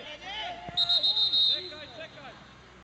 Hey!